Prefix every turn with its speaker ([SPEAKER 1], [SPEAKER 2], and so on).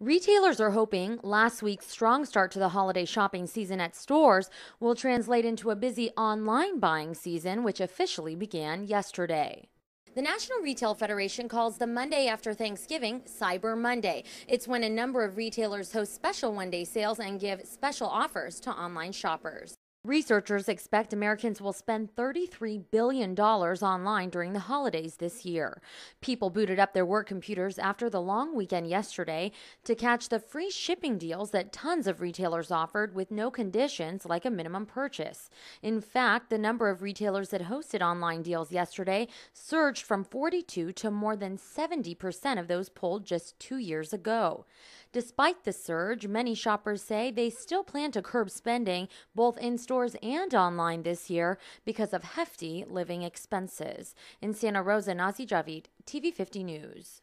[SPEAKER 1] Retailers are hoping last week's strong start to the holiday shopping season at stores will translate into a busy online buying season, which officially began yesterday. The National Retail Federation calls the Monday after Thanksgiving Cyber Monday. It's when a number of retailers host special one day sales and give special offers to online shoppers. Researchers expect Americans will spend $33 billion online during the holidays this year. People booted up their work computers after the long weekend yesterday to catch the free shipping deals that tons of retailers offered with no conditions like a minimum purchase. In fact, the number of retailers that hosted online deals yesterday surged from 42 to more than 70% of those polled just two years ago. Despite the surge, many shoppers say they still plan to curb spending both in store stores and online this year because of hefty living expenses. In Santa Rosa, Nazy Javid, TV 50 News.